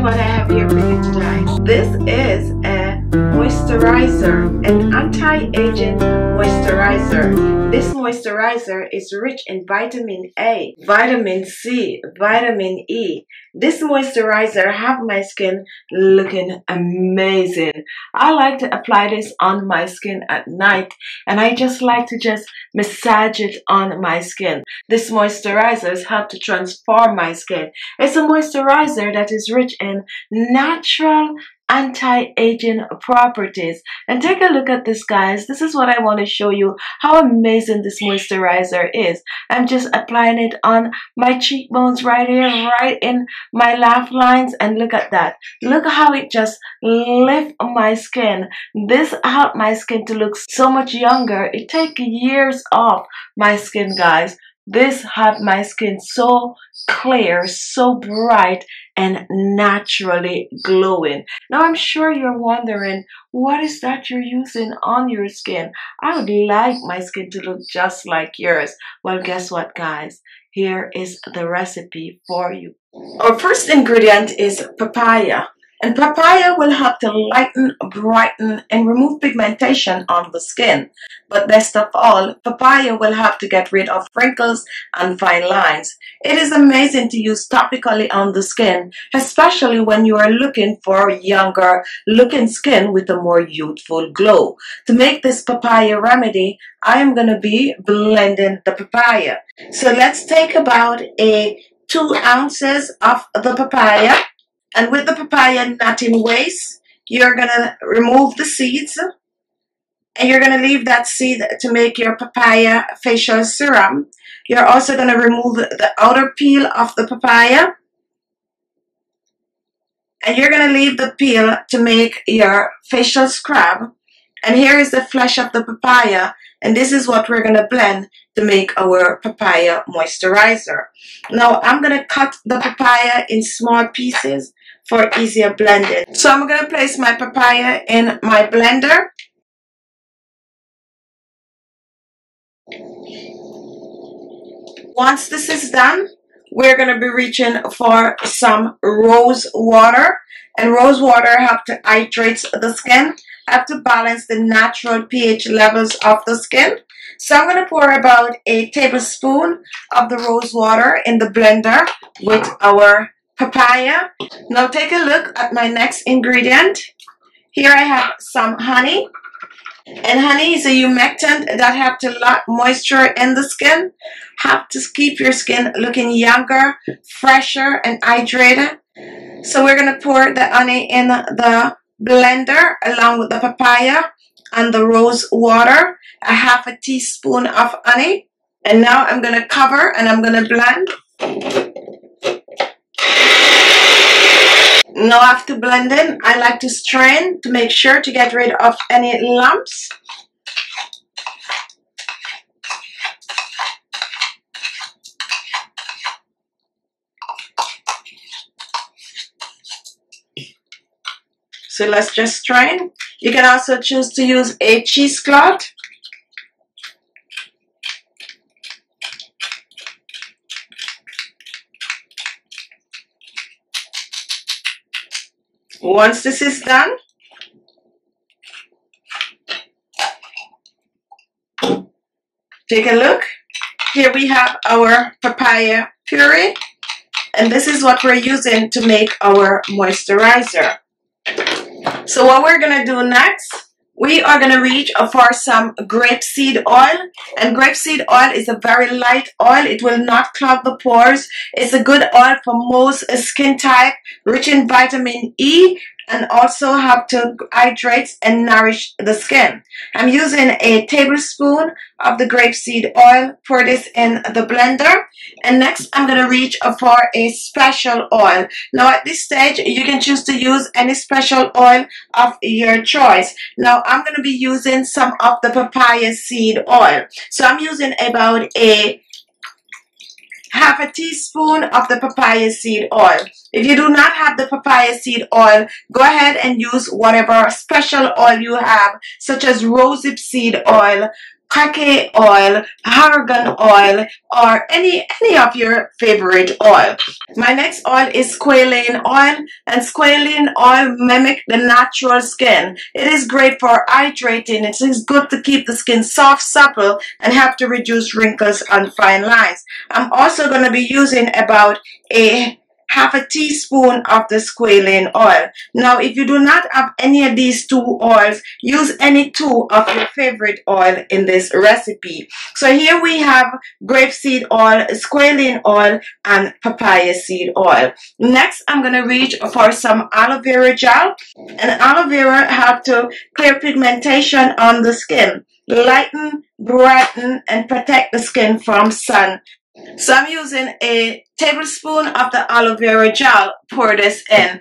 at what I have here for you today. This is moisturizer, an anti-aging moisturizer. This moisturizer is rich in vitamin A, vitamin C, vitamin E. This moisturizer have my skin looking amazing. I like to apply this on my skin at night and I just like to just massage it on my skin. This moisturizers help to transform my skin. It's a moisturizer that is rich in natural anti-aging properties. And take a look at this guys. This is what I want to show you how amazing this moisturizer is. I'm just applying it on my cheekbones right here right in my laugh lines. And look at that. Look how it just lift my skin. This helped my skin to look so much younger. It take years off my skin guys this had my skin so clear, so bright, and naturally glowing. Now I'm sure you're wondering, what is that you're using on your skin? I would like my skin to look just like yours. Well, guess what, guys? Here is the recipe for you. Our first ingredient is papaya. And papaya will help to lighten, brighten, and remove pigmentation on the skin. But best of all, papaya will help to get rid of wrinkles and fine lines. It is amazing to use topically on the skin, especially when you are looking for younger looking skin with a more youthful glow. To make this papaya remedy, I am going to be blending the papaya. So let's take about a two ounces of the papaya and with the papaya nut in waste, you're going to remove the seeds and you're going to leave that seed to make your papaya facial serum. You're also going to remove the outer peel of the papaya. And you're going to leave the peel to make your facial scrub. And here is the flesh of the papaya. And this is what we're going to blend to make our papaya moisturizer. Now I'm going to cut the papaya in small pieces for easier blending. So I'm going to place my papaya in my blender. Once this is done, we're going to be reaching for some rose water. And rose water helps to hydrate the skin, help to balance the natural pH levels of the skin. So I'm going to pour about a tablespoon of the rose water in the blender with our papaya. Now take a look at my next ingredient. Here I have some honey. And honey is a humectant that have to lock moisture in the skin, have to keep your skin looking younger, fresher, and hydrated. So we're going to pour the honey in the blender along with the papaya and the rose water, a half a teaspoon of honey. And now I'm going to cover and I'm going to blend. Now after blending, I like to strain to make sure to get rid of any lumps. So let's just strain. You can also choose to use a cheesecloth Once this is done, take a look. Here we have our papaya puree. And this is what we're using to make our moisturizer. So what we're to do next we are going to reach for some grapeseed oil and grapeseed oil is a very light oil. It will not clog the pores. It's a good oil for most skin type rich in vitamin E and also help to hydrate and nourish the skin. I'm using a tablespoon of the grapeseed oil, pour this in the blender, and next I'm going to reach for a special oil. Now at this stage, you can choose to use any special oil of your choice. Now I'm going to be using some of the papaya seed oil. So I'm using about a half a teaspoon of the papaya seed oil. If you do not have the papaya seed oil, go ahead and use whatever special oil you have, such as rosehip seed oil, kake oil, argan oil, or any, any of your favorite oil. My next oil is squalane oil, and squalane oil mimic the natural skin. It is great for hydrating. It is good to keep the skin soft, supple, and help to reduce wrinkles and fine lines. I'm also going to be using about a half a teaspoon of the squalane oil. Now, if you do not have any of these two oils, use any two of your favorite oil in this recipe. So here we have grapeseed oil, squalane oil, and papaya seed oil. Next, I'm going to reach for some aloe vera gel. And aloe vera help to clear pigmentation on the skin, lighten, brighten, and protect the skin from sun so I'm using a tablespoon of the aloe vera gel, pour this in.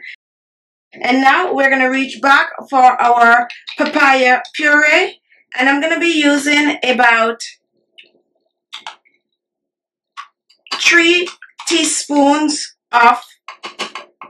And now we're going to reach back for our papaya puree. And I'm going to be using about three teaspoons of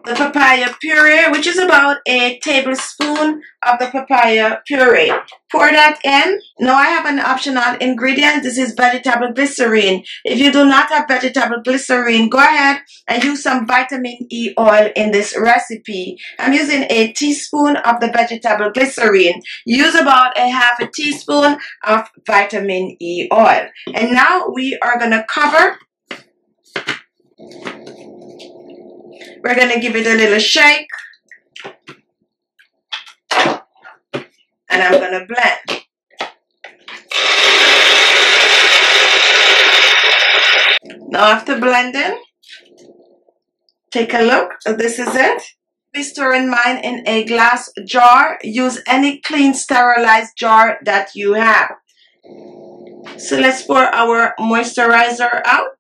the papaya puree, which is about a tablespoon of the papaya puree. Pour that in. Now I have an optional ingredient. This is vegetable glycerine. If you do not have vegetable glycerine, go ahead and use some vitamin E oil in this recipe. I'm using a teaspoon of the vegetable glycerine. Use about a half a teaspoon of vitamin E oil. And now we are going to cover we're going to give it a little shake. And I'm going to blend. Now after blending, take a look. This is it. Be storing mine in a glass jar. Use any clean sterilized jar that you have. So let's pour our moisturizer out.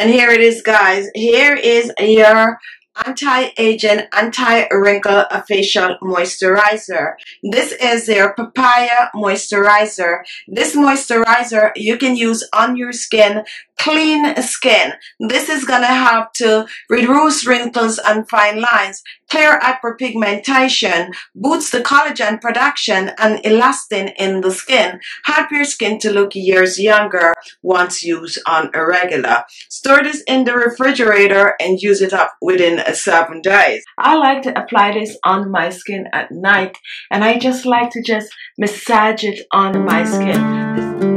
And here it is, guys. Here is your anti-aging, anti-wrinkle facial moisturizer. This is their papaya moisturizer. This moisturizer you can use on your skin clean skin. This is to help to reduce wrinkles and fine lines, clear hyperpigmentation, boosts the collagen production and elastin in the skin, help your skin to look years younger once used on a regular. Store this in the refrigerator and use it up seven days. I like to apply this on my skin at night and I just like to just massage it on my skin.